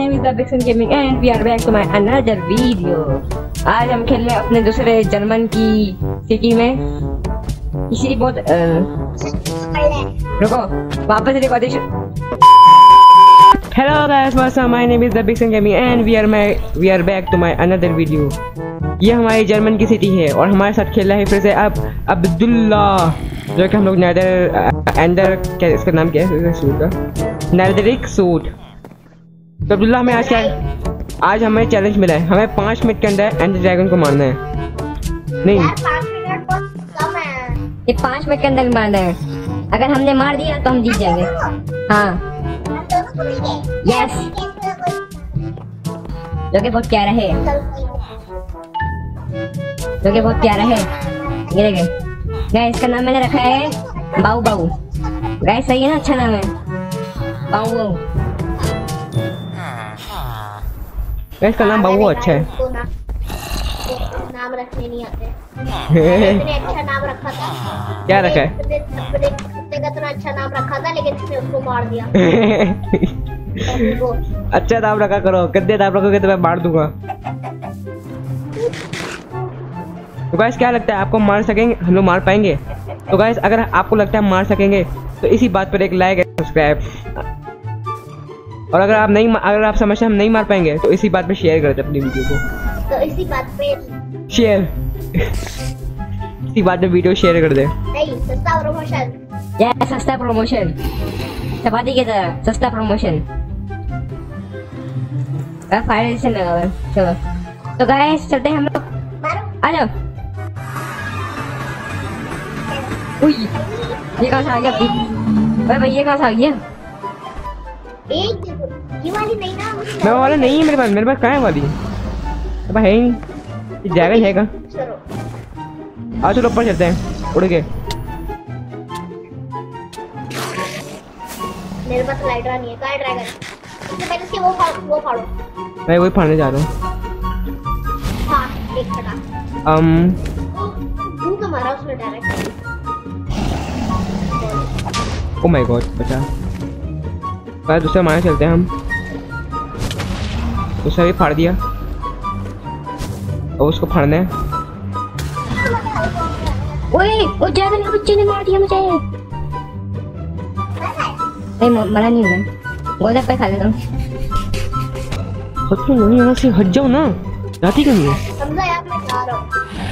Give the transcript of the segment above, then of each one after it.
name is gaming and we are back to my another video आज हम खेल रहे अपने दूसरे जर्मन की सिटी में। इसी बहुत रुको, वापस hello guys my name is gaming and we are my we are back to my another video ये हमारी जर्मन की सिटी है और हमारे साथ खेल रहा है फिर से अब अब्दुल्ला, जो कि हम लोग नैदर एंडर इसका नाम क्या है? नैदरिक सूट तो अब्दुल्ला हमें आज क्या आज हमें चैलेंज मिला है। हमें पाँच मिनट के अंदर एंडर ड्रैगन को मारना है। नहीं। पाँच मिनट बहुत कम है। ये पाँच मिनट के अंदर मारना है। अगर हमने मार दिया तो हम जीत जाएँगे। हाँ। हम दोनों को मिलेंगे यस जो कि बहुत प्यारा है। जो कि बहुत प्यारा है। ये देखे। गाइस इसका नाम मैंने रखा है बाऊ बाऊ। गाइस सही है ना? अच्छा नाम है। बाऊ बाऊ। इसका नाम बाऊ अच्छा है ना- नाम रखने नहीं आते इतने अच्छा नाम रखा था क्या रखा है अपने कुत्ते का इतना अच्छा नाम रखा था लेकिन इसने उसको मार दिया अच्छा नाम रखा करो गंदे नाम रखोगे तो मैं मार दूँगा तो गाइस क्या लगता है आपको मार सकेंगे हम लोग मार पाएँगे तो गाइस अगर आपको लगता है मार सकेंगे तो इसी बात पर एक लाइक सब्सक्राइब और अगर आप नहीं अगर आप समझते हम नहीं मार पाएँगे तो इसी बात पे शेयर कर दे अपनी वीडियो को। तो इसी बात पे शेयर इसी बात पे वीडियो शेयर कर दे। नहीं सस्ता प्रमोशन या सस्ता प्रमोशन चपाती की तरह सस्ता प्रमोशन फायर से लगा चलो। तो गाइस चलते हैं हम लोग। आ जाओ। ये कहाँ से आ गया? भाई भाई ये कहाँ से आ गया? एक ये वाली नहीं ना मैं वाला नहीं है मेरे पास मेरे पास कहाँ है वाली? अब है ही नहीं। ये ड्रैगन है का चलो आओ चलो ऊपर चलते हैं उड़ के। मेरे पास लाइटर नहीं है कहाँ ड्रैगन इससे पहले इसके वो फाड़ वो फाड़ो। मैं वही फाड़ने जा रहा हूँ। हाँ एक फटा। अम तू तो मारा उसने डायरेक्ट ओ माय गॉड बचा। बस दूसरा मारने चलते हैं हम। दूसरा भी फाड़ दिया। और उसको फाड़ना है। ओए वो ड्रैगन के बच्चे ने मार दिया मुझे। नहीं म- मरा नहीं मैं पे खा लेता हूँ। सच में नहीं यहाँ से हट जाओ ना। जाती क्यों नहीं है।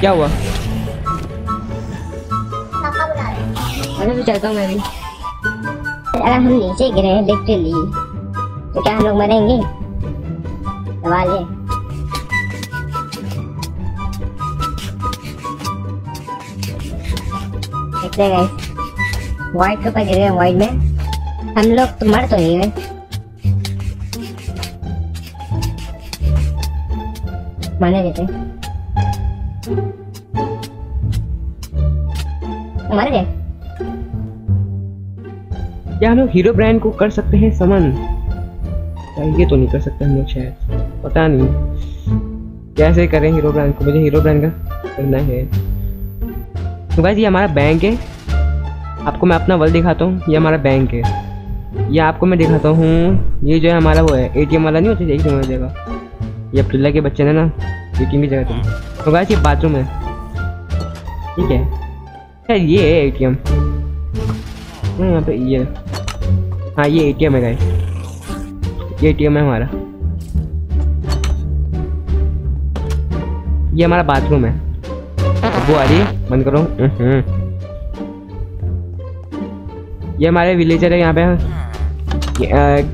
हूँ हुआ? पापा बुला रहे अरे चलता हूँ मैं भी अगर हम नीचे गिरे हैं लिटरली तो क्या हम लोग मरेंगे? सवाल है व्हाइट के ऊपर गिरे हैं व्हाइट में। हम लोग तो मर तो नहीं गए मरने देते। मर गए? क्या हम लोग हीरो ब्रांड को कर सकते हैं समन? ये तो नहीं कर सकते हम लोग शायद। पता नहीं। कैसे करें हीरो ब्रांड को? मुझे हीरो ब्रांड का करना है। तो भाई, ये हमारा बैंक है। आपको मैं अपना वर्ल्ड दिखाता हूँ। ये हमारा बैंक है। ये आपको मैं दिखाता हूँ। ये जो है हमारा वो है। एटीएम वाला नहीं होता एटीएम वाला जगह। ये अब्दुल्ला के बच्चे ने ना एटीएम की जगह थी तो गाइस ये बाथरूम है। ठीक है। यार ये है एटीएम यहाँ पे ये हाँ ये एटीएम है गाइस ये एटीएम है हमारा। ये हमारा बाथरूम है। बदबू आ रही है, बंद करो। हम्म। ये हमारे विलेजर है यहाँ पे।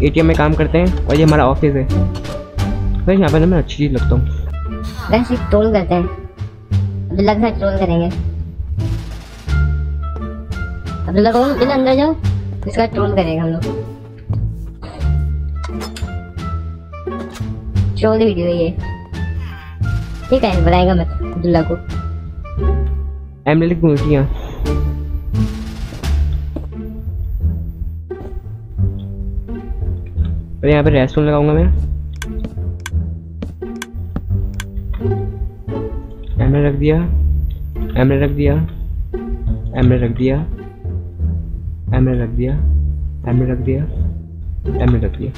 एटीएम में काम करते हैं और ये हमारा ऑफ़िस है। भाई, यहाँ पे ना मैं अच्छी चीज़ लगता हूँ। वैसे ट्रोल करते हैं। अब्दुल्ला के साथ ट्रोल करेंगे। अब्दुल्ला को अंदर जाओ। इसका ट्रोल करेंगे हम लोग ट्रोल वीडियो ये। ठीक है बताएगा मत अब्दुल्ला को। एमलेट की मूर्तियाँ और यहाँ पे रेस्टोरेंट लगाऊँगा मैं। एमलेट रख दिया। एमलेट रख दिया। एमलेट रख दिया। एमलेट रख दिया एमलेट रख दिया एमलेट रख दिया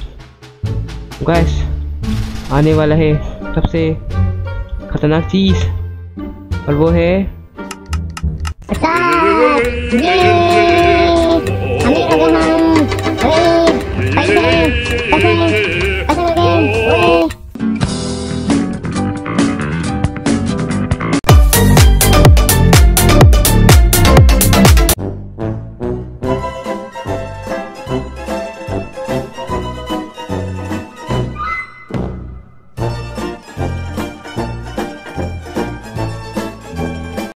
गैस आने वाला है सबसे खतरनाक चीज़, और वो है!